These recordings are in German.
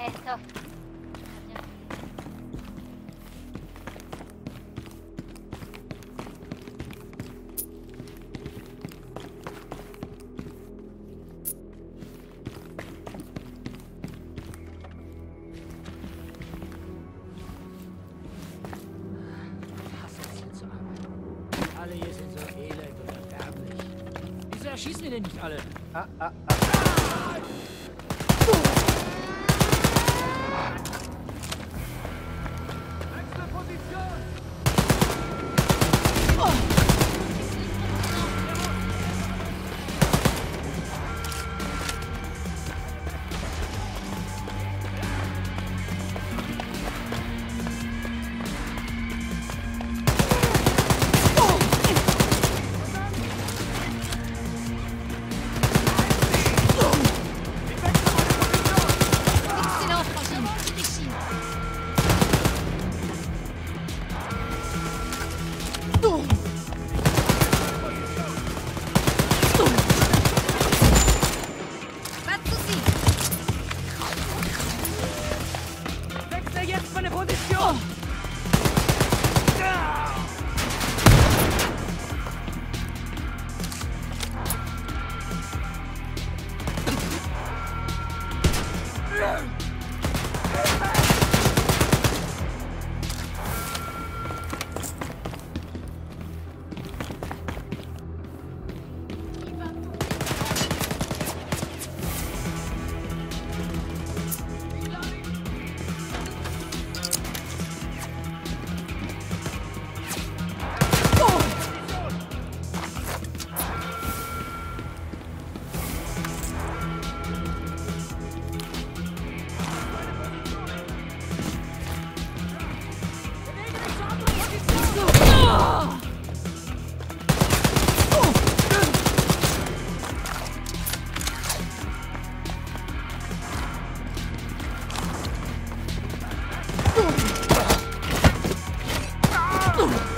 Arbeiten. Alle hier sind so elend und erbärmlich. Wieso erschießen wir denn nicht alle? Ah, ah, ah. Excellent, Thank you. you! Oh!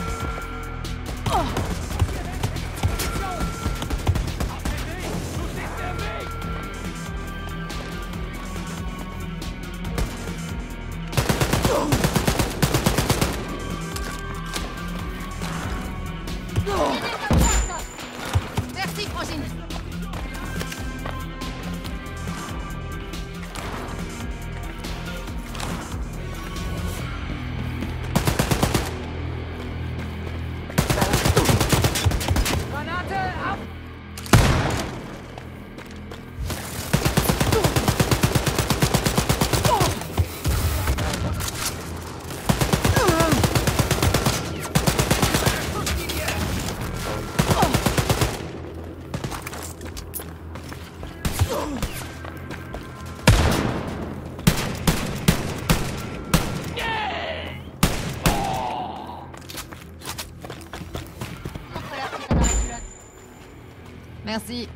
Merci.